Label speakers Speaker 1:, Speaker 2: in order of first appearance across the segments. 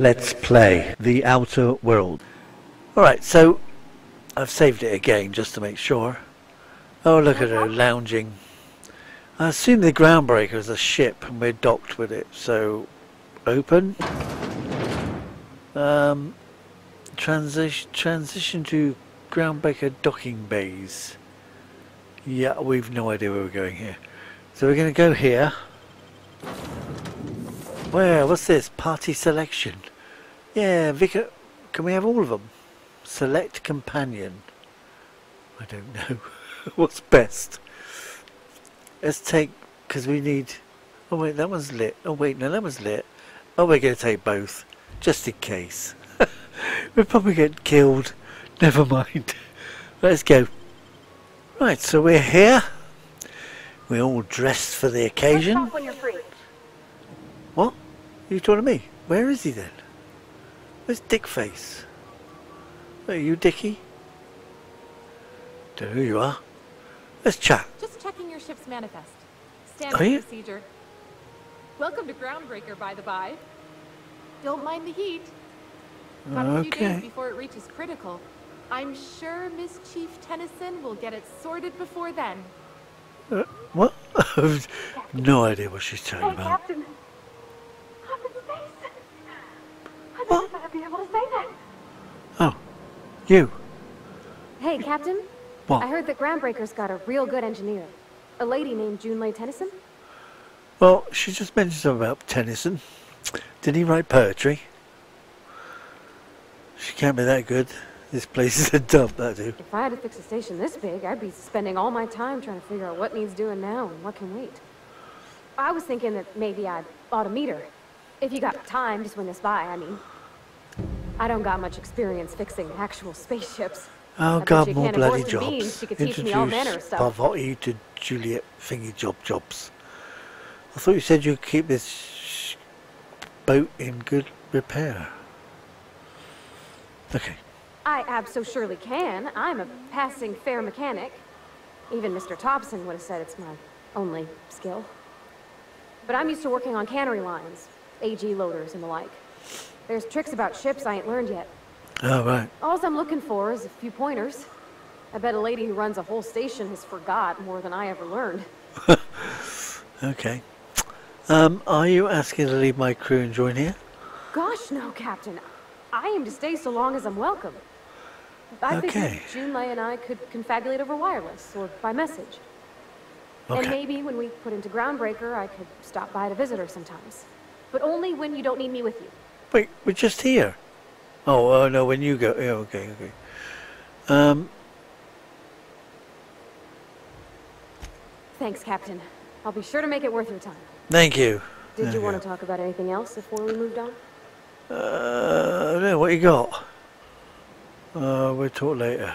Speaker 1: Let's play The Outer World. Alright, so I've saved it again just to make sure. Oh, look at her lounging. I assume the Groundbreaker is a ship and we're docked with it, so open. Um, transition, transition to Groundbreaker docking bays. Yeah, we've no idea where we're going here. So we're going to go here. Where? What's this? Party selection. Yeah, Vicar. Can we have all of them? Select companion. I don't know. What's best? Let's take, because we need. Oh wait, that one's lit. Oh wait, no, that one's lit. Oh, we're going to take both, just in case. we'll probably get killed. Never mind. Let's go. Right, so we're here. We're all dressed for the occasion.
Speaker 2: when you're free.
Speaker 1: What? Are you talking to me? Where is he then? Where's Dickface? Are you Dicky? Don't know who you are. Let's chat.
Speaker 3: Just checking your ship's manifest.
Speaker 1: Are
Speaker 3: Standard
Speaker 1: you?
Speaker 3: procedure. Welcome to Groundbreaker, by the by. Don't mind the heat. Got a few days before it reaches critical. I'm sure Miss Chief Tennyson will get it sorted before then.
Speaker 1: Uh, what? no idea what she's talking
Speaker 2: Hey,
Speaker 1: about.
Speaker 2: Captain. Up in space. I
Speaker 1: What?
Speaker 2: never thought I'd be able to say that.
Speaker 1: Oh, you.
Speaker 4: Hey, Captain.
Speaker 1: What?
Speaker 4: I heard that Groundbreaker's got a real good engineer. A lady named Junlei Tennyson?
Speaker 1: Well, she just mentioned something about Tennyson. Did he write poetry? She can't be that good. This place is a dump, that do.
Speaker 4: If I had to fix a station this big, I'd be spending all my time trying to figure out what needs doing now and what can wait. I was thinking that maybe I ought to meet her. If you got time to swing us by, I mean. I don't got much experience fixing actual spaceships.
Speaker 1: Oh God, more bloody jobs.
Speaker 4: she could teach me all manner of
Speaker 1: Introduce. Pavarotti to Juliet Thingy Job Jobs. I thought you said you'd keep this boat in good repair. Okay.
Speaker 4: I abso-surely can. I'm a passing fair mechanic. Even Mr. Thompson would have said it's my only skill. But I'm used to working on cannery lines, AG loaders and the like. There's tricks about ships I ain't learned yet.
Speaker 1: Oh, right.
Speaker 4: All I'm looking for is a few pointers. I bet a lady who runs a whole station has forgot more than I ever learned.
Speaker 1: Okay. Um, are you asking to leave my crew and join here?
Speaker 4: Gosh, no, Captain. I aim to stay so long as I'm welcome. I
Speaker 1: Okay.
Speaker 4: figured Junlei and I could confabulate over wireless or by message.
Speaker 1: Okay.
Speaker 4: And maybe when we put into Groundbreaker, I could stop by to visit her sometimes. But only when you don't need me with you.
Speaker 1: Wait, we're just here. Oh, oh no, when you go. Yeah, okay, okay. Um,
Speaker 4: Thanks, Captain. I'll be sure to make it worth your time.
Speaker 1: thank you.
Speaker 4: Did
Speaker 1: There
Speaker 4: you want
Speaker 1: go.
Speaker 4: to talk about anything else before we moved on?
Speaker 1: Uh, no, what you got? Uh, we'll talk later.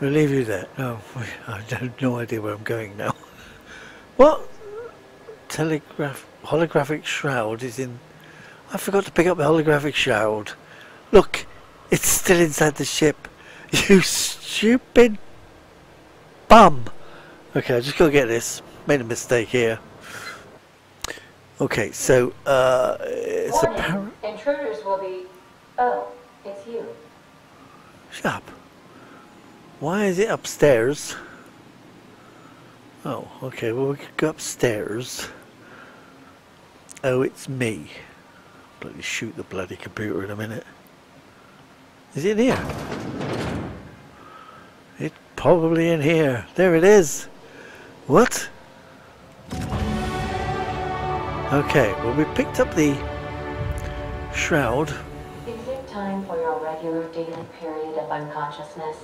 Speaker 1: We'll leave you there. No, I have no idea where I'm going now. what? Telegraph, holographic shroud is in. I forgot to pick up the holographic shroud. Look, it's still inside the ship. You stupid bum. Okay, I just gotta get this. Made a mistake here. Okay, so uh, it's
Speaker 5: Warning.
Speaker 1: apparent.
Speaker 5: Intruders will be. Oh, it's you.
Speaker 1: Shut up. Why is it upstairs? Oh, okay, well, we could go upstairs. Oh, it's me. Bloody shoot the bloody computer in a minute. Is it in here? It's probably in here. There it is. What? Okay, well, we picked up the shroud.
Speaker 5: Is it time for your regular daily period of unconsciousness?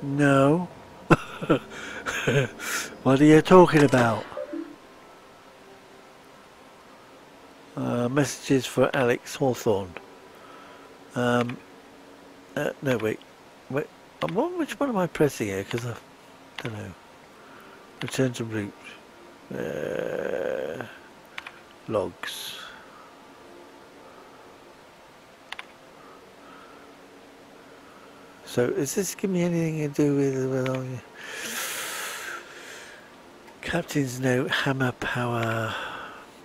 Speaker 1: No. what are you talking about? Uh, messages for Alex Hawthorne. Um, uh, no, wait. Wait. which one am I pressing here? Because I don't know. Return to root. Uh, logs. So, is this giving me anything to do with, with? Captain's note, hammer power,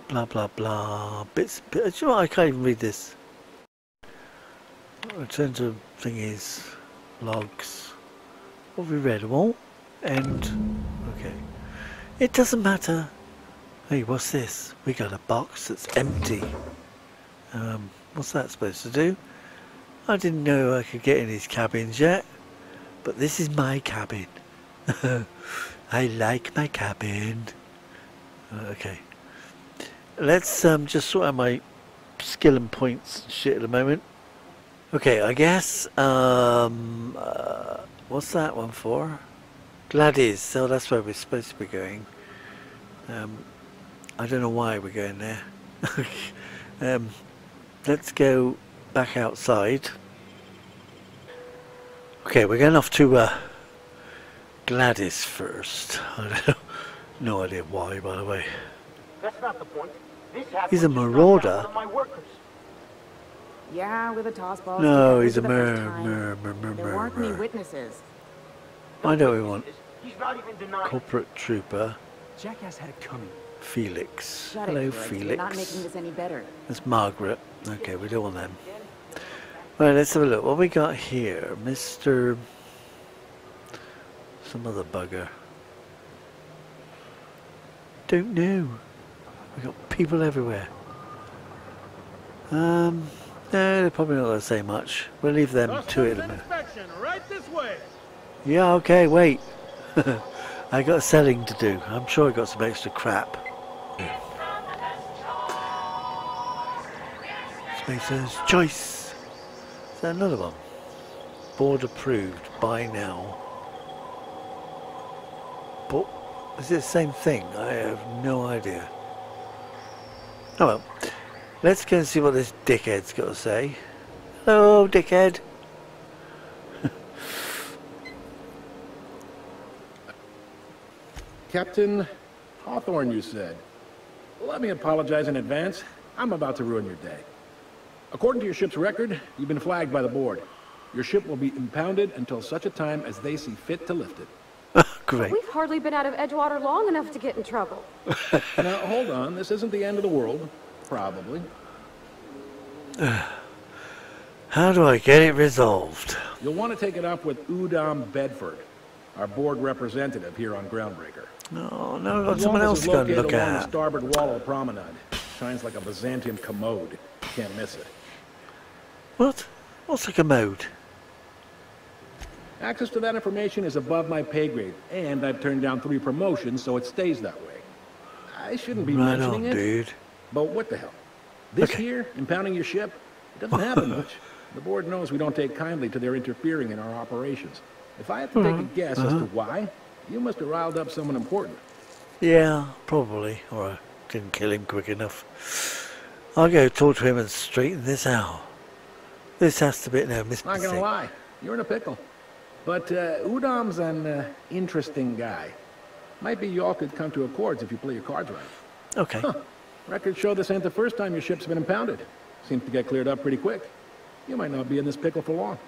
Speaker 1: blah blah blah. Bits. bits you know? I can't even read this. Return to thingies, logs. What have we read? Them all? End. Okay. It doesn't matter. Hey, what's this? We got a box that's empty. Um, what's that supposed to do? I didn't know I could get in these cabins yet, but this is my cabin. I like my cabin. Uh, okay. Let's um, just sort out my skill and points and shit at the moment. Okay, I guess, um, uh, what's that one for? Gladys, so that's where we're supposed to be going. Um, I don't know why we're going there. um, let's go back outside. Okay, we're going off to uh, Gladys first. I don't no idea why, by the way.
Speaker 6: That's not the point. This
Speaker 1: He's a marauder.
Speaker 6: knock out one of my workers.
Speaker 7: Yeah, with a toss ball.
Speaker 1: No, he's a
Speaker 7: for the first
Speaker 1: mer,
Speaker 7: time.
Speaker 1: mer, mer, mer,
Speaker 7: There
Speaker 1: mer,
Speaker 7: weren't any
Speaker 1: mer.
Speaker 7: witnesses.
Speaker 1: I know we want
Speaker 6: He's not even denying.
Speaker 1: corporate trooper
Speaker 8: Jackass had it coming.
Speaker 1: Felix.
Speaker 7: Shut
Speaker 1: Hello,
Speaker 7: it,
Speaker 1: Felix.
Speaker 7: You're not making this any better.
Speaker 1: That's Margaret. Okay, we don't want them. Right, let's have a look. What we got here? Mr. Some other bugger. Don't know. We got people everywhere. Um, no, they're probably not going to say much. We'll leave them to it. a minute.
Speaker 6: inspection, right this way.
Speaker 1: Yeah, okay, wait. I got selling to do. I'm sure I got some extra crap. Spacer's choice. Is that another one? Board approved. Buy now. But is it the same thing? I have no idea. Oh well. Let's go and see what this dickhead's got to say. Hello, dickhead.
Speaker 9: Captain Hawthorne, you said. Let me apologize in advance. I'm about to ruin your day. According to your ship's record, you've been flagged by the board. Your ship will be impounded until such a time as they see fit to lift it.
Speaker 1: Great.
Speaker 4: We've hardly been out of Edgewater long enough to get in trouble.
Speaker 9: Now, hold on. This isn't the end of the world. Probably.
Speaker 1: How do I get it resolved?
Speaker 9: You'll want to take it up with Udom Bedford, our board representative here on Groundbreaker.
Speaker 1: No, no, I've got someone else
Speaker 9: is
Speaker 1: to
Speaker 9: located
Speaker 1: look
Speaker 9: along the starboard wall of the promenade. Shines like a Byzantium commode. Can't miss it.
Speaker 1: What? What's a commode?
Speaker 9: Access to that information is above my pay grade, and I've turned down three promotions, so it stays that way. I shouldn't be
Speaker 1: Right
Speaker 9: mentioning
Speaker 1: on,
Speaker 9: it,
Speaker 1: dude.
Speaker 9: but what the hell? This
Speaker 1: Okay.
Speaker 9: here, impounding your ship, it doesn't happen much. The board knows we don't take kindly to their interfering in our operations. If I had to
Speaker 1: Mm-hmm.
Speaker 9: take a guess as to why, you must have riled up someone important.
Speaker 1: Yeah, probably. Or I didn't kill him quick enough. I'll go talk to him and straighten this out. This has to be no
Speaker 9: Not gonna lie, you're in a pickle. But uh, Udom's an uh, interesting guy. Might be y'all could come to accords if you play your cards right.
Speaker 1: Okay.
Speaker 9: Records show this ain't the first time your ship's been impounded. Seems to get cleared up pretty quick. You might not be in this pickle for long.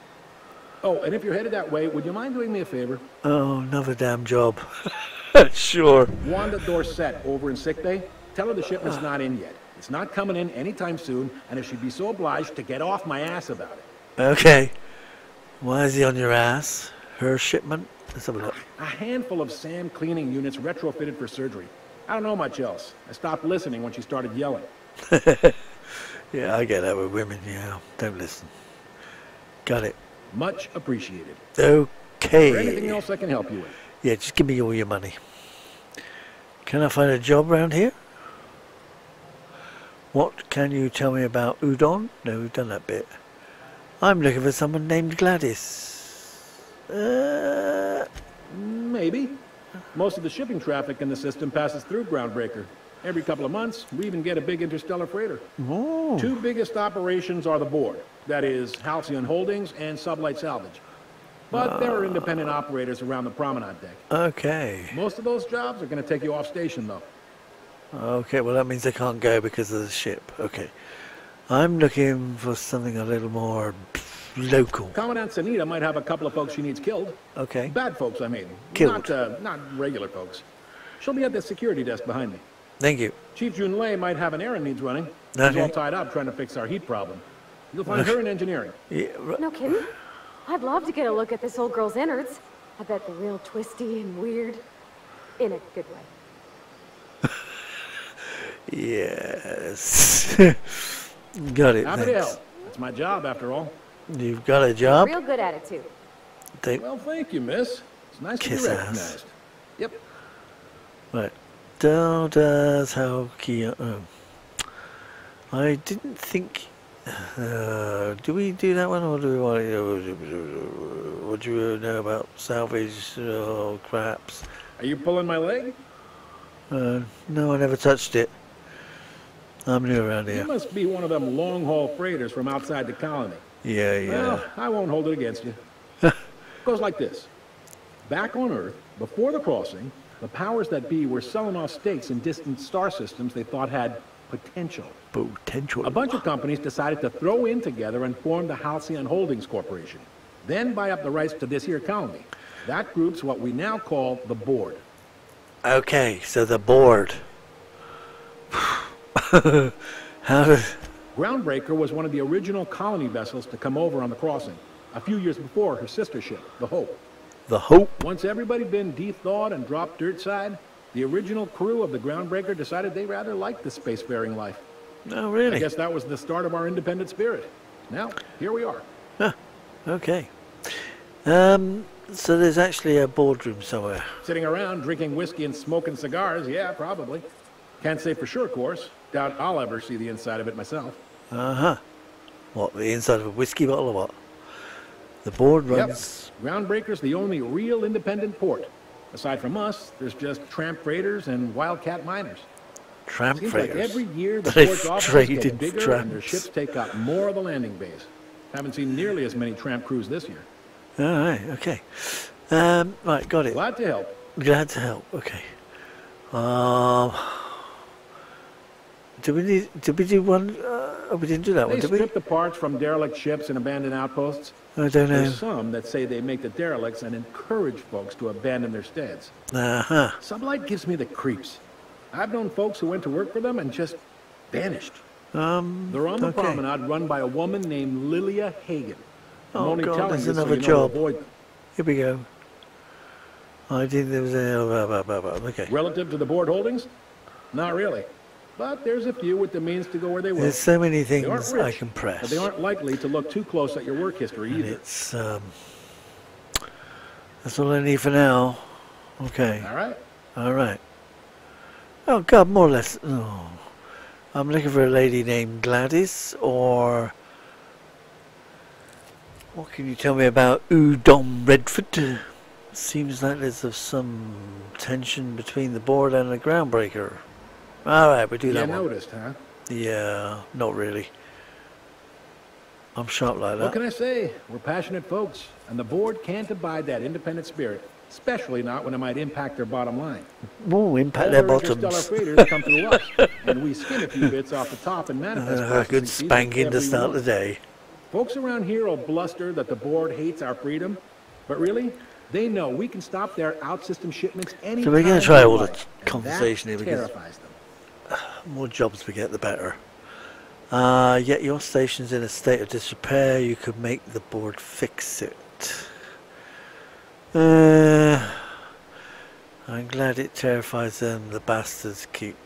Speaker 9: Oh, and if you're headed that way, would you mind doing me a favor?
Speaker 1: Oh, another damn job. sure.
Speaker 9: Wanda Dorset over in sickbay, tell her the shipment's not in yet. It's not coming in anytime soon, and if she'd be so obliged to get off my ass about it.
Speaker 1: Okay. Why is he on your ass? Her shipment? Let's have a look.
Speaker 9: A handful of SAM cleaning units retrofitted for surgery. I don't know much else. I stopped listening when she started yelling.
Speaker 1: Yeah, I get that with women. Yeah, don't listen. Got it.
Speaker 9: Much appreciated. Or anything else I can help you with.
Speaker 1: Yeah, just give me all your money. Can I find a job around here? What can you tell me about Udom? No, we've done that bit. I'm looking for someone named Gladys. Uh,
Speaker 9: Maybe. Most of the shipping traffic in the system passes through Groundbreaker. Every couple of months, we even get a big interstellar freighter. Oh. Two biggest operations are the board. That is, Halcyon Holdings and Sublight Salvage. But there are independent operators around the promenade deck.
Speaker 1: okay.
Speaker 9: Most of those jobs are going to take you off station, though.
Speaker 1: Okay, well that means I can't go because of the ship. Okay. I'm looking for something a little more local.
Speaker 9: Commandant Sanita might have a couple of folks she needs killed.
Speaker 1: Okay.
Speaker 9: Bad folks, I mean.
Speaker 1: Killed.
Speaker 9: Not, uh, not regular folks. She'll be at the security desk behind me.
Speaker 1: Thank you.
Speaker 9: Chief Junlei might have an errand needs running. She's
Speaker 1: Okay.
Speaker 9: all tied up trying to fix our heat problem. You'll find her in engineering.
Speaker 1: Yeah,
Speaker 4: No kidding? I'd love to get a look at this old girl's innards. I bet they're real twisty and weird. In a good way.
Speaker 1: yes. got it.
Speaker 9: Happy to
Speaker 1: Thanks.
Speaker 9: help. That's my job, after all.
Speaker 1: You've got a job.
Speaker 4: Real good at it, too.
Speaker 1: They,
Speaker 9: Well, thank you, miss. It's nice
Speaker 1: Kiss
Speaker 9: to be
Speaker 1: ass.
Speaker 9: recognized. Yep.
Speaker 1: right. Down does how Kia. Oh. I didn't think. Uh, do we do that one or do we want to? What do you know about salvage? Oh, craps.
Speaker 9: Are you pulling my leg?
Speaker 1: Uh, no, I never touched it. I'm new around here.
Speaker 9: You must be one of them long-haul freighters from outside the colony.
Speaker 1: Yeah, yeah.
Speaker 9: Well, I won't hold it against you. it Goes like this. Back on Earth, before the crossing, the powers that be were selling off stakes in distant star systems they thought had potential.
Speaker 1: Potential.
Speaker 9: A bunch of companies decided to throw in together and form the Halcyon Holdings Corporation. Then buy up the rights to this here colony. That group's what we now call the board.
Speaker 1: Okay, so the board. How did?
Speaker 9: Groundbreaker was one of the original colony vessels to come over on the crossing, a few years before her sister ship, the Hope.
Speaker 1: The Hope.
Speaker 9: Once everybody'd been de-thawed and dropped dirt side, the original crew of the Groundbreaker decided they rather liked the spacefaring life.
Speaker 1: Oh, really?
Speaker 9: I guess that was the start of our independent spirit. Now, here we are.
Speaker 1: Okay. Um. So there's actually a boardroom somewhere.
Speaker 9: Sitting around drinking whiskey and smoking cigars, yeah, probably. Can't say for sure, of course. Doubt I'll ever see the inside of it myself.
Speaker 1: Uh huh. What? The inside of a whiskey bottle or what? The board runs.
Speaker 9: Yep. Groundbreaker's the only real independent port. Aside from us, there's just tramp freighters and wildcat miners.
Speaker 1: Tramp
Speaker 9: Seems like
Speaker 1: freighters.
Speaker 9: every year the port's offices
Speaker 1: trade
Speaker 9: get bigger and their ships take up more of the landing bays. Haven't seen nearly as many tramp crews this year.
Speaker 1: All right. Okay. Um. Right. Got it.
Speaker 9: Glad to help.
Speaker 1: Glad to help. Okay. Um. Did we need? Did we do one? Uh, we didn't do that
Speaker 9: They
Speaker 1: one, did we?
Speaker 9: strip the parts from derelict ships and abandoned outposts.
Speaker 1: I don't know.
Speaker 9: There's some that say they make the derelicts and encourage folks to abandon their steads.
Speaker 1: Uh huh.
Speaker 9: Sublight gives me the creeps. I've known folks who went to work for them and just vanished.
Speaker 1: Um.
Speaker 9: They're on the
Speaker 1: okay.
Speaker 9: promenade run by a woman named Lilya Hagen. I'm
Speaker 1: Oh,
Speaker 9: only
Speaker 1: God,
Speaker 9: telling
Speaker 1: there's
Speaker 9: you so
Speaker 1: another
Speaker 9: you
Speaker 1: job.
Speaker 9: avoid them.
Speaker 1: Here we go. I think There was a. oh. Okay.
Speaker 9: Relative to the board holdings? Not really. But there's a few with the means to go where they will.
Speaker 1: There's so many things I
Speaker 9: rich,
Speaker 1: can press.
Speaker 9: But they aren't likely to look too close at your work history
Speaker 1: And
Speaker 9: either.
Speaker 1: it's um. That's all I need for now. Okay.
Speaker 9: All right?
Speaker 1: All right. Oh God, more or less. Oh, I'm looking for a lady named Gladys, or what can you tell me about Udom Bedford? Seems like there's some tension between the board and the groundbreaker. All right, we do
Speaker 9: You
Speaker 1: that one.
Speaker 9: noticed, huh?
Speaker 1: Yeah, not really. I'm sharp like that.
Speaker 9: What can I say? We're passionate folks, and the board can't abide that independent spirit, especially not when it might impact their bottom line.
Speaker 1: Ooh, impact
Speaker 9: All
Speaker 1: their bottoms.
Speaker 9: freighters come through us, and we skin a few bits off the top and manifest.
Speaker 1: Uh,
Speaker 9: processing
Speaker 1: good spanking to start the day.
Speaker 9: Folks around here will bluster that the board hates our freedom, but really, they know we can stop their outsystem shipments any
Speaker 1: So we're gonna try all the conversation here because-
Speaker 9: terrifies them.
Speaker 1: More jobs we get, the better. Uh, yet your station's in a state of disrepair. You could make the board fix it. Uh, I'm glad it terrifies them. The bastards keep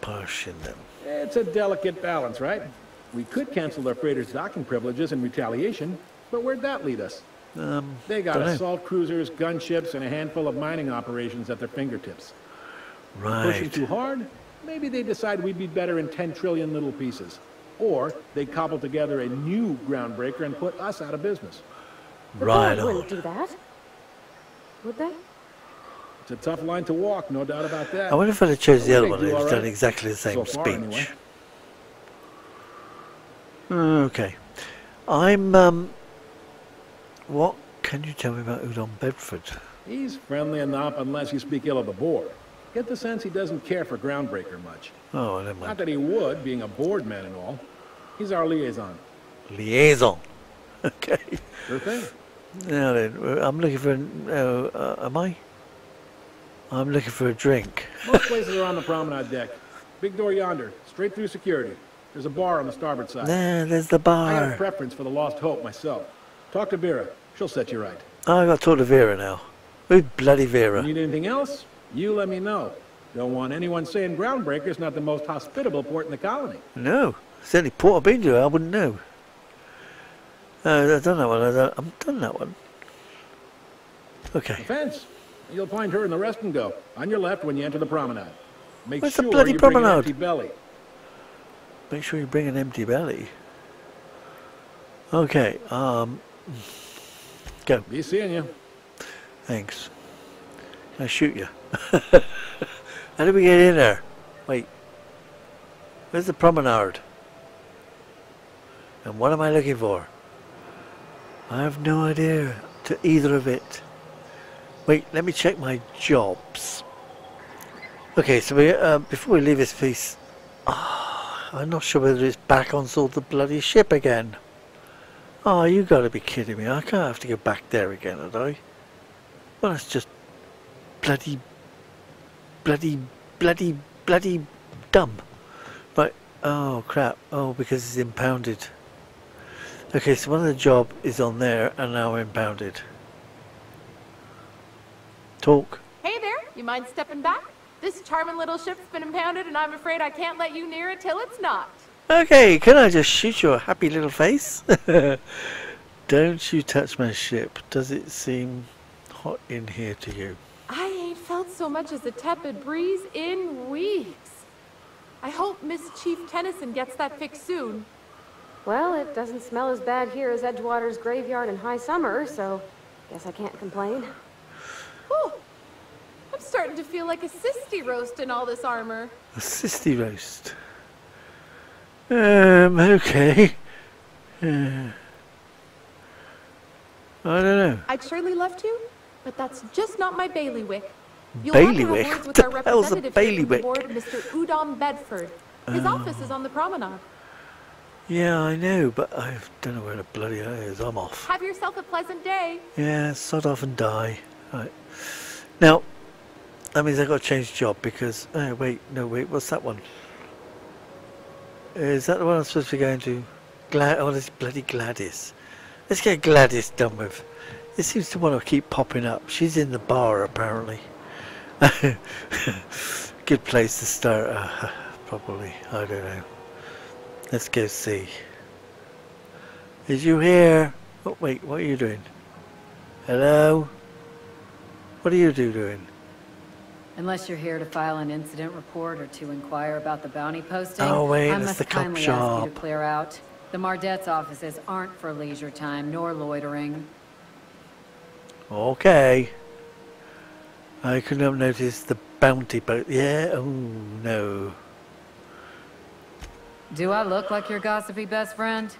Speaker 1: pushing them.
Speaker 9: It's a delicate balance, right? We could cancel their freighters' docking privileges in retaliation, but where'd that lead us?
Speaker 1: Um,
Speaker 9: They got assault cruisers, gunships, and a handful of mining operations at their fingertips.
Speaker 1: Right.
Speaker 9: Pushing too hard? Maybe they decide we'd be better in 10 trillion little pieces. Or they cobble together a new groundbreaker and put us out of business.
Speaker 4: The
Speaker 1: Right on.
Speaker 4: wouldn't do that. Would they?
Speaker 9: It's a tough line to walk, no doubt about that.
Speaker 1: I wonder if I'd have chose the other one. It
Speaker 9: all
Speaker 1: was done exactly the same
Speaker 9: So far,
Speaker 1: speech.
Speaker 9: anyway.
Speaker 1: Okay. I'm, um, what can you tell me about Udom Bedford?
Speaker 9: He's friendly enough unless you speak ill of the board. Get the sense he doesn't care for Groundbreaker much.
Speaker 1: Oh, never
Speaker 9: Not that he would, being a board man and all. He's our liaison.
Speaker 1: Liaison. Okay.
Speaker 9: Sure thing.
Speaker 1: Now then, uh, I'm looking for. Uh, uh, am I? I'm looking for a drink.
Speaker 9: Most places are on the promenade deck. Big door yonder, straight through security. There's a bar on the starboard side.
Speaker 1: There, there's the bar.
Speaker 9: I have a preference for the Lost Hope myself. Talk to Vera. She'll set you right.
Speaker 1: I've got to talk to Vera now. Who's bloody Vera?
Speaker 9: You Need anything else? You let me know. Don't want anyone saying Groundbreaker's not the most hospitable port in the colony.
Speaker 1: No, it's the only port I've been to. I wouldn't know. Uh, I've done that one. I've done, that one. Okay.
Speaker 9: Fence. You'll find her in the rest and go. On your left when you enter the promenade. Make
Speaker 1: Where's the
Speaker 9: sure
Speaker 1: bloody
Speaker 9: you bring an
Speaker 1: promenade?
Speaker 9: empty belly.
Speaker 1: Make sure you bring an empty belly. Okay. Um. Go.
Speaker 9: Be seeing you.
Speaker 1: Thanks. Can I shoot you? How did we get in there? Wait. Where's the promenade? And what am I looking for? I have no idea to either of it. Wait, let me check my jobs. Okay, so we, uh, before we leave this piece, ah, I'm not sure whether it's back on sort the bloody ship again. Oh, you gotta be kidding me. I can't have to go back there again, had I? Well, that's just bloody, bloody, bloody, bloody dumb. Right, oh crap. Oh, because it's impounded. Okay, so one of the job is on there and now impounded. Talk.
Speaker 3: Hey there, you mind stepping back? This charming little ship's been impounded, and I'm afraid I can't let you near it till it's not.
Speaker 1: Okay, can I just shoot your happy little face? Don't you touch my ship. Does it seem hot in here to you?
Speaker 3: I ain't felt so much as a tepid breeze in weeks. I hope Miss Chief Tennyson gets that fixed soon.
Speaker 4: Well, it doesn't smell as bad here as Edgewater's graveyard in high summer, so guess I can't complain.
Speaker 3: Whew. I'm starting to feel like a sisty roast in all this armor.
Speaker 1: A sisty roast. Um, okay. Uh, I don't know.
Speaker 3: I'd surely love to, but that's just not my bailiwick. You'll have to
Speaker 1: Bailiwick? What the hell's a
Speaker 3: representative here from the
Speaker 1: bailiwick?
Speaker 3: board, Mr. Udom Bedford. His uh. office is on the promenade.
Speaker 1: Yeah, I know, but I don't know where the bloody hell is. I'm off.
Speaker 3: Have yourself a pleasant day.
Speaker 1: Yeah, sod off and die. Right. Now, that means I've got to change job because... Oh, wait, no, wait, what's that one? Is that the one I'm supposed to be going to? Glad. Oh, this bloody Gladys. Let's get Gladys done with. It seems to want to keep popping up. She's in the bar, apparently. Good place to start, uh, probably. I don't know. Let's go see. Is you here? Oh, wait, what are you doing? Hello? What are you do doing?
Speaker 8: Unless you're here to file an incident report or to inquire about the bounty posting,
Speaker 1: Oh, wait,
Speaker 8: I must
Speaker 1: the cop
Speaker 8: kindly ask you to clear out. The Mardet's offices aren't for leisure time nor loitering.
Speaker 1: Okay. I couldn't have noticed the bounty boat. Yeah, oh no.
Speaker 8: Do I look like your gossipy best friend?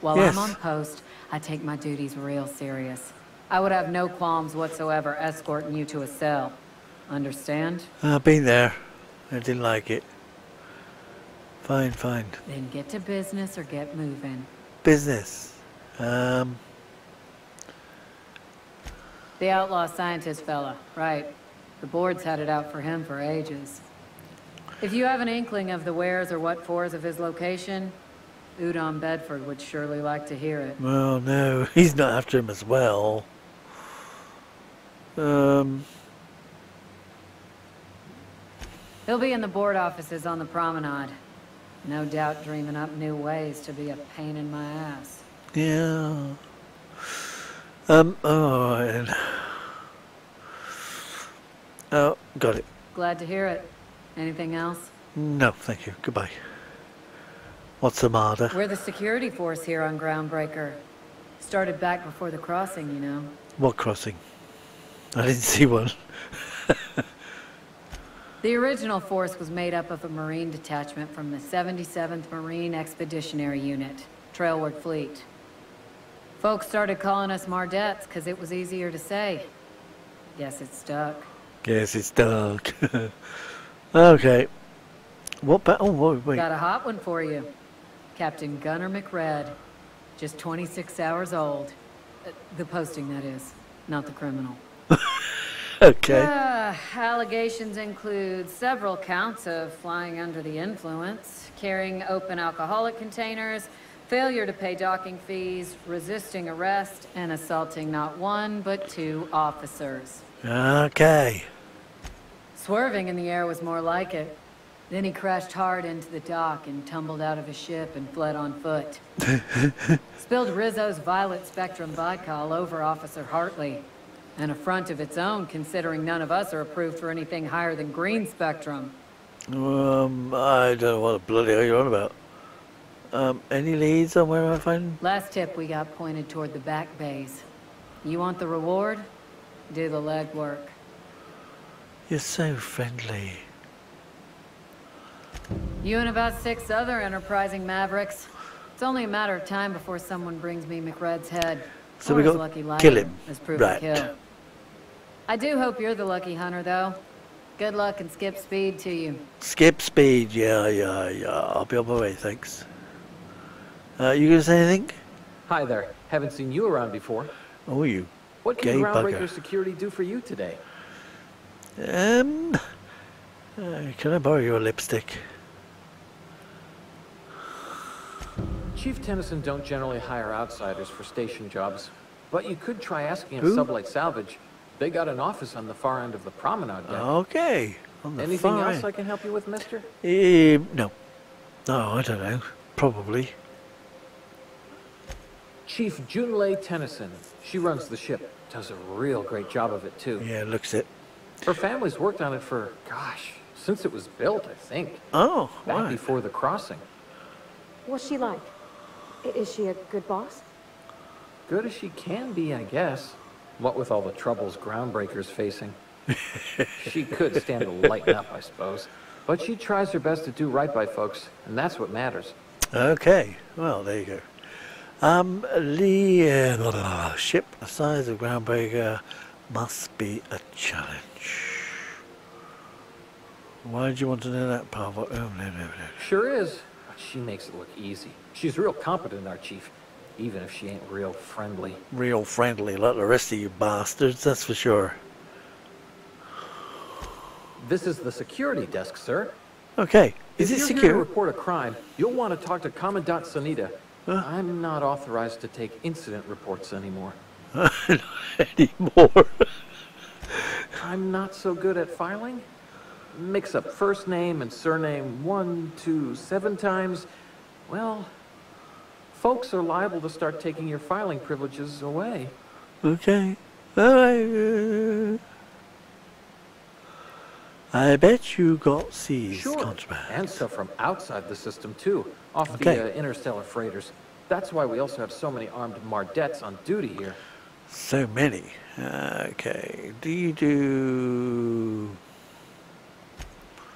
Speaker 8: While
Speaker 1: Yes.
Speaker 8: I'm on post, I take my duties real serious. I would have no qualms whatsoever escorting you to a cell. Understand?
Speaker 1: I've been there. I didn't like it. Fine, fine.
Speaker 8: Then get to business or get moving.
Speaker 1: Business. Um,
Speaker 8: The outlaw scientist fella, right. The board's had it out for him for ages. If you have an inkling of the wheres or what fors of his location, Udom Bedford would surely like to hear it.
Speaker 1: well, no, he's not after him as well. Um,
Speaker 8: He'll be in the board offices on the promenade. No doubt dreaming up new ways to be a pain in my ass.
Speaker 1: yeah. Um, oh, and, oh, got it.
Speaker 8: Glad to hear it. Anything else?
Speaker 1: No, thank you. Goodbye. What's the matter?
Speaker 8: We're the security force here on Groundbreaker. Started back before the crossing, you know.
Speaker 1: What crossing? I didn't see one.
Speaker 8: The original force was made up of a Marine detachment from the 77th Marine Expeditionary Unit, Trailward Fleet. Folks started calling us Mardets because it was easier to say. Guess it stuck.
Speaker 1: Yes, it's dark. okay. What ba- Oh, wait, wait.
Speaker 8: Got a hot one for you. Captain Gunner McRed. Just 26 hours old. Uh, the posting, that is. Not the criminal.
Speaker 1: okay.
Speaker 8: Uh, allegations include several counts of flying under the influence, carrying open alcoholic containers, failure to pay docking fees, resisting arrest, and assaulting not one but two officers.
Speaker 1: Okay.
Speaker 8: Swerving in the air was more like it. Then he crashed hard into the dock and tumbled out of his ship and fled on foot. Spilled Rizzo's Violet Spectrum vodka all over Officer Hartley. An affront of its own, considering none of us are approved for anything higher than green spectrum.
Speaker 1: Um, I don't know what the bloody hell you're on about. Um, any leads on where I find?
Speaker 8: Last tip we got pointed toward the back bays. You want the reward? Do the legwork.
Speaker 1: You're so friendly.
Speaker 8: You and about six other enterprising mavericks. It's only a matter of time before someone brings me McRed's head.
Speaker 1: So
Speaker 8: or
Speaker 1: we
Speaker 8: his
Speaker 1: got
Speaker 8: lucky lighter
Speaker 1: kill him.
Speaker 8: as proof
Speaker 1: Right.
Speaker 8: of kill. I do hope you're the lucky hunter, though. Good luck and skip speed to you.
Speaker 1: Skip speed, yeah, yeah, yeah. I'll be on my way, thanks. Uh, you gonna say anything?
Speaker 10: Hi there. Haven't seen you around before.
Speaker 1: Oh, you
Speaker 10: What can
Speaker 1: gay
Speaker 10: Groundbreaker
Speaker 1: bugger.
Speaker 10: Security do for you today?
Speaker 1: Um, uh, can I borrow your lipstick?
Speaker 10: Chief Tennyson don't generally hire outsiders for station jobs, but you could try asking at Sublight Salvage. They got an office on the far end of the promenade deck.
Speaker 1: Okay.
Speaker 10: Anything else
Speaker 1: end.
Speaker 10: I can help you with, mister?
Speaker 1: Um, no. No, I don't know. Probably.
Speaker 10: Chief Junlei Tennyson. She runs the ship. Does a real great job of it, too.
Speaker 1: Yeah, looks it.
Speaker 10: Her family's worked on it for, gosh, since it was built, I think.
Speaker 1: Oh,
Speaker 10: Back
Speaker 1: right.
Speaker 10: before the crossing.
Speaker 4: What's she like? Is she a good boss?
Speaker 10: Good as she can be, I guess. What with all the troubles Groundbreaker's facing. she could stand to lighten up, I suppose. But she tries her best to do right by folks, and that's what matters.
Speaker 1: Okay. Well, there you go. Um, the uh, blah, blah, blah, ship the size of Groundbreaker must be a challenge. Why did you want to know that, Pavel? Oh, no, no, no.
Speaker 10: Sure is, she makes it look easy. She's real competent, our chief, even if she ain't real friendly.
Speaker 1: Real friendly, like the rest of you bastards, that's for sure.
Speaker 10: This is the security desk, sir.
Speaker 1: Okay. Is
Speaker 10: if
Speaker 1: it
Speaker 10: you're here to
Speaker 1: secure?
Speaker 10: report a crime, you'll want to talk to Commandant Sanita. I'm not authorized to take incident reports anymore.
Speaker 1: Anymore.
Speaker 10: I'm not so good at filing. Mix up first name and surname one, two, seven times. Well, folks are liable to start taking your filing privileges away.
Speaker 1: okay. All right. uh, I bet you got seized
Speaker 10: Sure.
Speaker 1: contraband.
Speaker 10: And stuff from outside the system, too. Off
Speaker 1: Okay.
Speaker 10: the uh, interstellar freighters. That's why we also have so many armed Mardets on duty here.
Speaker 1: So many. Okay. Do you do?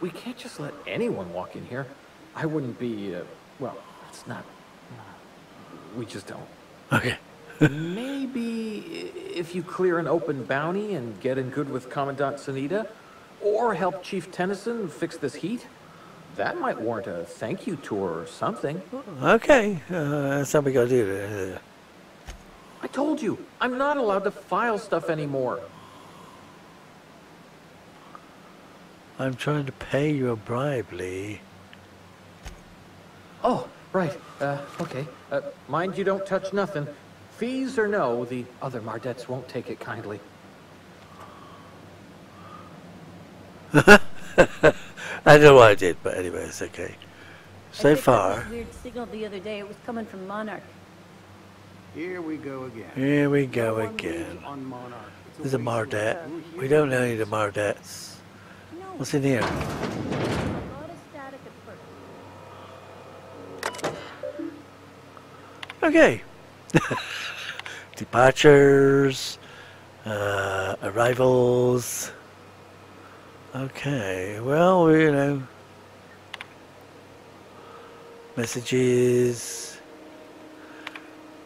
Speaker 10: We can't just let anyone walk in here. I wouldn't be, uh, well, it's not. We just don't.
Speaker 1: Okay.
Speaker 10: Maybe if you clear an open bounty and get in good with Commandant Sanita, or help Chief Tennyson fix this heat, that might warrant a thank you tour or something.
Speaker 1: Okay. Uh, that's how we gotta do it.
Speaker 10: I told you, I'm not allowed to file stuff anymore.
Speaker 1: I'm trying to pay you a bribe, Lee.
Speaker 10: Oh, right. Uh, okay. Uh, mind you don't touch nothing. Fees or no, the other Mardets won't take it kindly.
Speaker 1: I don't know what I did, but anyway, it's okay. So
Speaker 11: I
Speaker 1: far,
Speaker 11: this weird signal the other day. It was coming from Monarch.
Speaker 12: Here we go again.
Speaker 1: here we go
Speaker 12: No one moves
Speaker 1: again.
Speaker 12: on Monarch. It's
Speaker 1: There's a Mardet.
Speaker 12: We're
Speaker 1: We
Speaker 12: here
Speaker 1: don't know any of the
Speaker 11: Mardets.
Speaker 1: What's in here? Okay. Departures, uh, arrivals. Okay, well, you know, messages.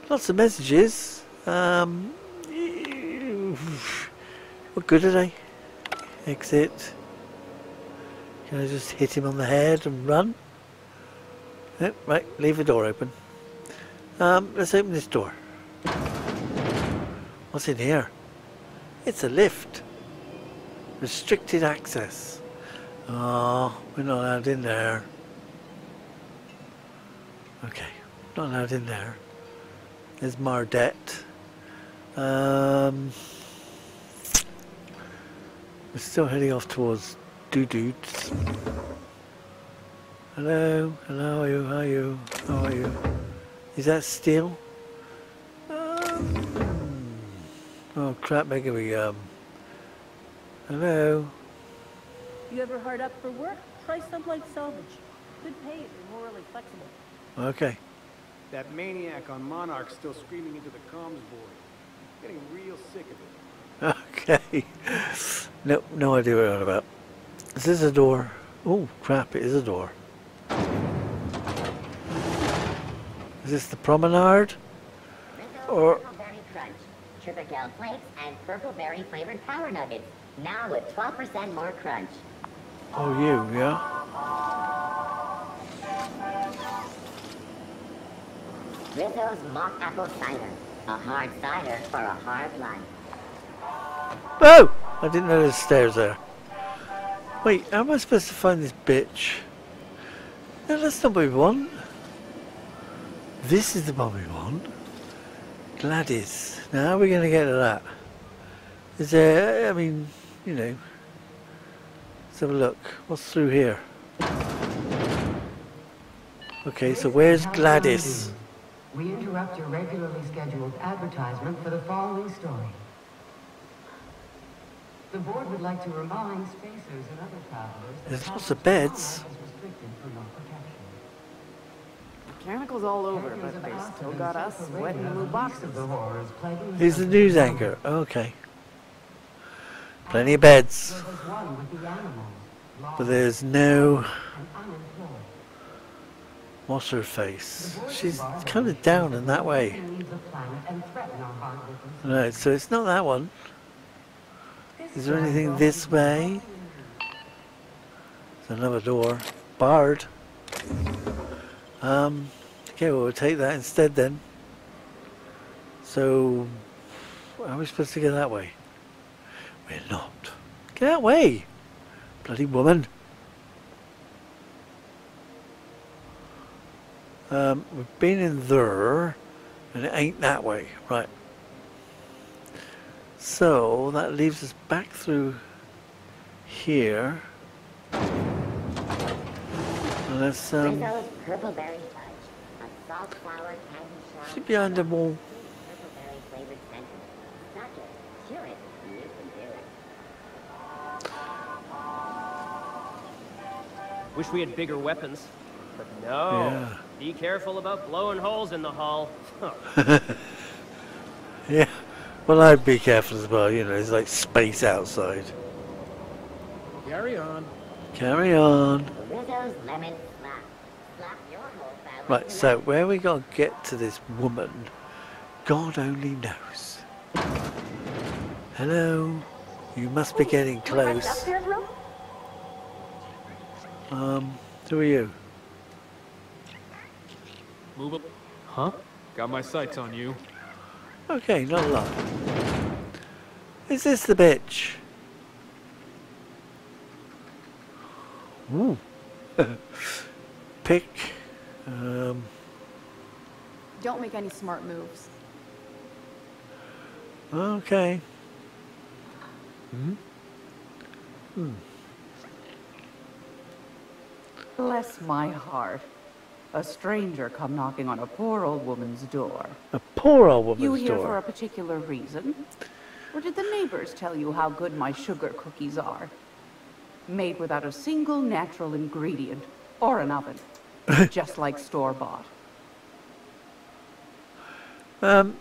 Speaker 1: Lots of messages. Um, what good are they? Exit. Can I just hit him on the head and run? Right, leave the door open. Um, let's open this door. What's in here? It's a lift. Restricted access. Oh, we're not allowed in there. Okay, not allowed in there. There's Mardet. Um, we're still heading off towards Doo-Doots. Hello, hello, how are you, how are you, how are you? Is that steel? Um, oh crap, making me, um, hello?
Speaker 11: You ever hard up for work? Try someplace salvage. Good pay if you're morally flexible.
Speaker 1: Okay.
Speaker 12: That maniac on Monarch's still screaming into the comms board. Getting real sick of it.
Speaker 1: Okay. No, no idea what you're about. Is this a door? Oh, crap, it is a door. Is this the promenade? Or,
Speaker 13: Berry Crunch, Gel Flakes, and Purple Berry flavored Power Nuggets. Now with 12% more crunch.
Speaker 1: oh, you, yeah?
Speaker 13: Rizzo's Mock Apple Cider. A hard cider for a hard life.
Speaker 1: Oh! I didn't know there's stairs there. Wait, how am I supposed to find this bitch? No, that's not what we want. This is the one we want. Gladys. Now, how are we going to get to that? Is there, I mean, you know. Let's have a look. What's through here? Okay, so where's Gladys?
Speaker 14: We interrupt your regularly scheduled advertisement for the following story. The board would like to remind spacers and other travelers that
Speaker 1: There's lots of beds.
Speaker 14: is restricted for your protection.
Speaker 7: Mechanicals all over, but they still got us wet sweating blue boxes.
Speaker 14: The horrors plaguing
Speaker 1: Here's the news anchor. Okay. Plenty of beds.
Speaker 14: There was one with the animals,
Speaker 1: But there's no...
Speaker 14: and unemployed.
Speaker 1: What's her face? She's kind of down in that way.
Speaker 14: Leave the planet and threaten our hard-working
Speaker 1: Right, so it's not that one. Is there anything this way? There's another door. Barred. Um, okay, well, we'll take that instead then. So, are we supposed to get that way? We're not. Get that way! Bloody woman. Um, we've been in there, and it ain't that way. Right. So that leaves us back through here. Let's um,
Speaker 13: Rizzo's Purple Berry Fudge. A salt flour candy shell.
Speaker 1: sit behind the wall.
Speaker 13: Purple berry flavored center. Suck it. Chew it. You can do it.
Speaker 15: Wish we had bigger weapons. But no.
Speaker 1: Yeah.
Speaker 15: Be careful about blowing holes in the hull.
Speaker 1: Yeah. Well, I'd be careful as well. You know, it's like space outside.
Speaker 9: Carry on.
Speaker 1: Carry on.
Speaker 13: Rizzo's lemon slap. Slap your whole family.
Speaker 1: Right. So where we got to get to this woman, God only knows. Hello. You must be getting close. Um, who are you?
Speaker 16: Move up. Huh? Got my sights on you.
Speaker 1: Okay, not a lot. Is this the bitch? Ooh. Pick. Um,
Speaker 7: Don't make any smart moves.
Speaker 1: okay.
Speaker 16: Hmm?
Speaker 1: Hmm.
Speaker 17: Bless my heart. A stranger come knocking on a poor old woman's door.
Speaker 1: A poor old woman's door?
Speaker 17: You here
Speaker 1: door.
Speaker 17: for a particular reason? Or did the neighbors tell you how good my sugar cookies are? Made without a single natural ingredient or an oven. just like store-bought.
Speaker 1: Um,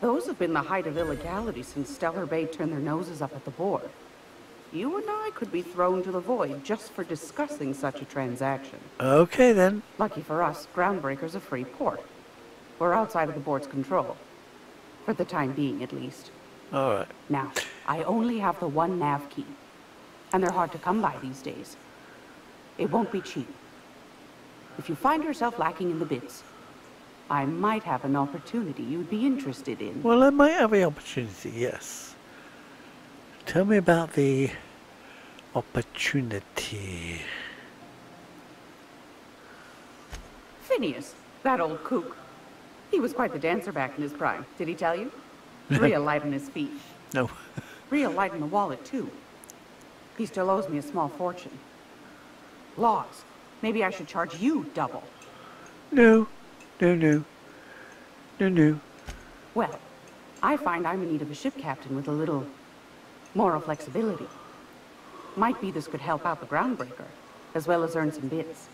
Speaker 17: Those have been the height of illegality since Stellar Bay turned their noses up at the board. You and I could be thrown to the void just for discussing such a transaction.
Speaker 1: okay then.
Speaker 17: Lucky for us, Groundbreaker's a free port. We're outside of the board's control. For the time being, at least.
Speaker 1: Alright.
Speaker 17: Now, I only have the one nav key. And they're hard to come by these days. It won't be cheap. If you find yourself lacking in the bits, I might have an opportunity you'd be interested in.
Speaker 1: Well, I might have an opportunity, yes. Tell me about the opportunity.
Speaker 17: Phineas, that old kook. He was quite the dancer back in his prime, did he tell you? Real light on his feet.
Speaker 1: No.
Speaker 17: Real light in the wallet, too. He still owes me a small fortune. Laws. Maybe I should charge you double.
Speaker 1: No. No, no. No, no.
Speaker 17: Well, I find I'm in need of a ship captain with a little moral flexibility. Might be this could help out the groundbreaker, as well as earn some bits.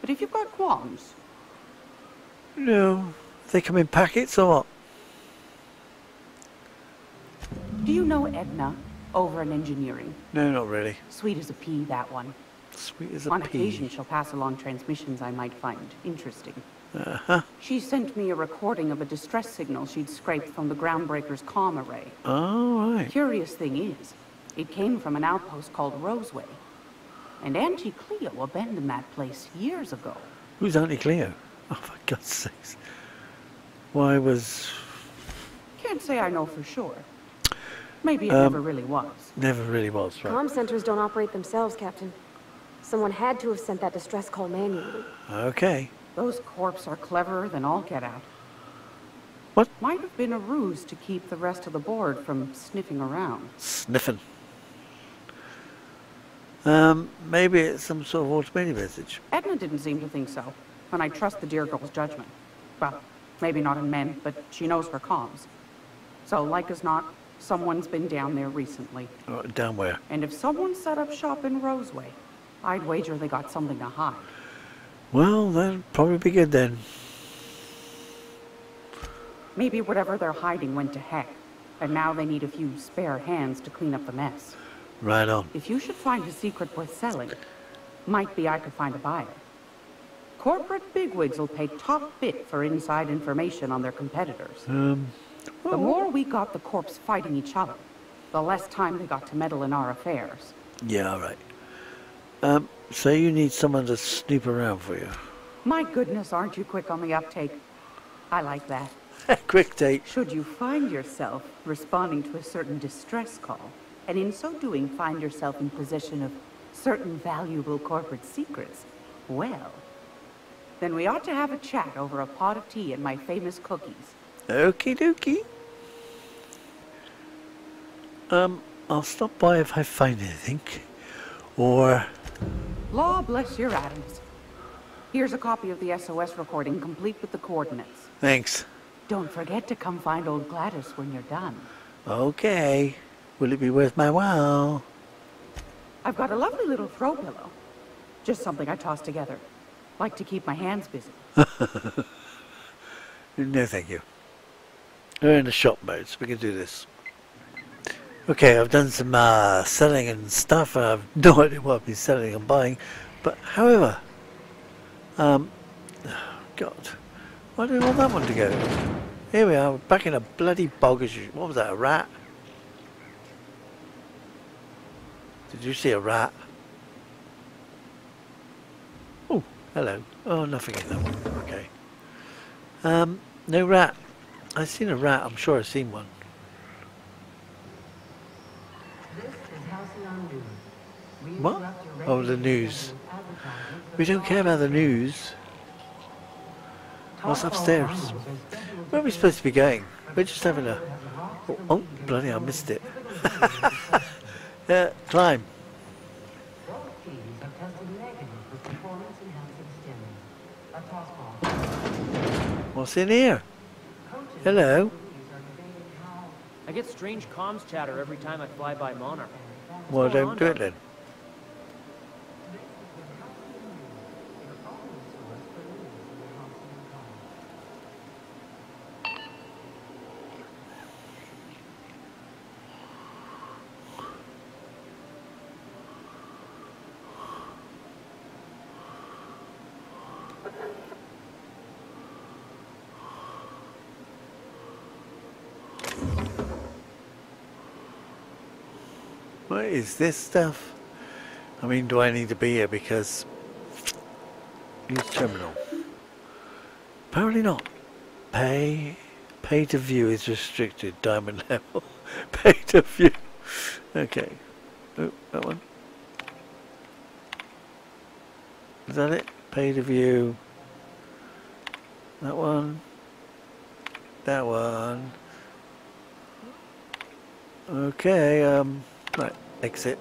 Speaker 17: But if you've got qualms,
Speaker 1: No. They come in packets or what?
Speaker 17: do you know Edna over in engineering?
Speaker 1: No, not really.
Speaker 17: Sweet as a pea, that one.
Speaker 1: Sweet as a
Speaker 17: On
Speaker 1: pea.
Speaker 17: occasion, she'll pass along transmissions I might find interesting.
Speaker 1: Uh-huh.
Speaker 17: She sent me a recording of a distress signal she'd scraped from the groundbreaker's comm array.
Speaker 1: All right.
Speaker 17: Curious thing is, it came from an outpost called Roseway. And Auntie Cleo abandoned that place years ago.
Speaker 1: Who's Auntie Cleo? Oh, for God's sakes. Why was...
Speaker 17: Can't say I know for sure. Maybe it
Speaker 1: Um,
Speaker 17: never really was.
Speaker 1: Never really was, right?
Speaker 4: Comm centers don't operate themselves, Captain. Someone had to have sent that distress call manually.
Speaker 1: Okay.
Speaker 17: Those corps are cleverer than all get out.
Speaker 1: What?
Speaker 17: Might have been a ruse to keep the rest of the board from sniffing around.
Speaker 1: Sniffing. Um, maybe it's some sort of automated message.
Speaker 17: Edna didn't seem to think so, and I trust the dear girl's judgment. Well, maybe not in men, but she knows her comms. So, like as not, someone's been down there recently.
Speaker 1: Uh, down where?
Speaker 17: And if someone set up shop in Roseway, I'd wager they got something to hide.
Speaker 1: Well, that'd probably be good then.
Speaker 17: Maybe whatever they're hiding went to heck, and now they need a few spare hands to clean up the mess.
Speaker 1: Right on.
Speaker 17: If you should find a secret worth selling, might be I could find a buyer. Corporate bigwigs will pay top bit for inside information on their competitors.
Speaker 1: Um,
Speaker 17: The more we got the corps fighting each other, the less time they got to meddle in our affairs.
Speaker 1: yeah, all right. Um, so you need someone to snoop around for you.
Speaker 17: My goodness, aren't you quick on the uptake? I like that.
Speaker 1: Quick date.
Speaker 17: Should you find yourself responding to a certain distress call, and in so doing find yourself in possession of certain valuable corporate secrets, well, then we ought to have a chat over a pot of tea and my famous cookies.
Speaker 1: Okie dokie. Um, I'll stop by if I find anything. Or,
Speaker 17: Law bless your atoms. Here's a copy of the SOS recording, complete with the coordinates.
Speaker 1: thanks.
Speaker 17: Don't forget to come find old Gladys when you're done.
Speaker 1: Okay. Will it be worth my while?
Speaker 17: I've got a lovely little throw pillow. Just something I tossed together. Like to keep my hands busy.
Speaker 1: No, thank you. We're in the shop mode, so we can do this. Okay, I've done some uh, selling and stuff. I have no idea what I've been selling and buying. But, however, um, God, why do I want that one to go? Here we are, back in a bloody bog. as usual. What was that, a rat? Did you see a rat? Oh, hello. Oh, nothing in that one. Okay. Um, no rat. I've seen a rat. I'm sure I've seen one. What? Oh, the news. We don't care about the news. What's upstairs? Where are we supposed to be going? We're just having a... Oh bloody, I missed it. uh, climb.
Speaker 14: Both teams have tested negative for performance enhancing stimulants. A toss ball.
Speaker 1: What's in here? Hello.
Speaker 15: I get strange comms chatter every time I fly by Monarch.
Speaker 1: Well,
Speaker 15: What's
Speaker 1: don't
Speaker 15: on
Speaker 1: do it then. What is this stuff? I mean, do I need to be here because... Use terminal. Apparently not. Pay... Pay to view is restricted. Diamond level. Pay to view. okay. Oh, that one. Is that it? Pay to view. That one. That one. Okay, um, right, exit.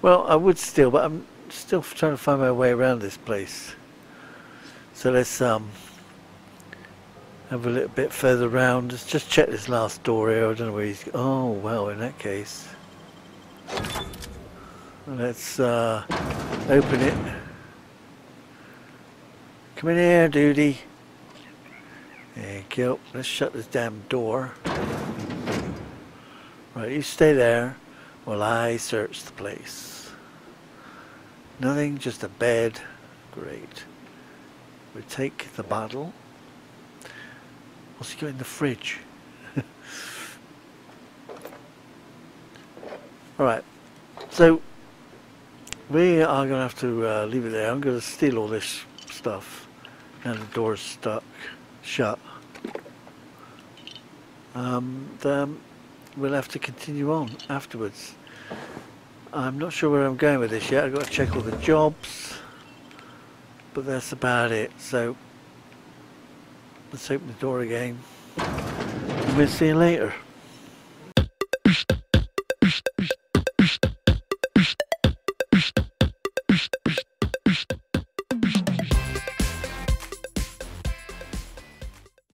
Speaker 1: Well, I would still, but I'm still trying to find my way around this place. So let's um have a little bit further round. Let's just check this last door here. I don't know where he's. Oh well, in that case, let's uh, open it. Come in here, duty. There you go. Let's shut this damn door. Right, you stay there while I search the place. Nothing, just a bed. Great. We take the bottle. What's he got in the fridge? Alright, so we are going to have to uh, leave it there. I'm going to steal all this stuff. And the door's stuck, shut. Um, then we'll have to continue on afterwards. I'm not sure where I'm going with this yet. I've got to check all the jobs. But that's about it. So let's open the door again. We'll see you later.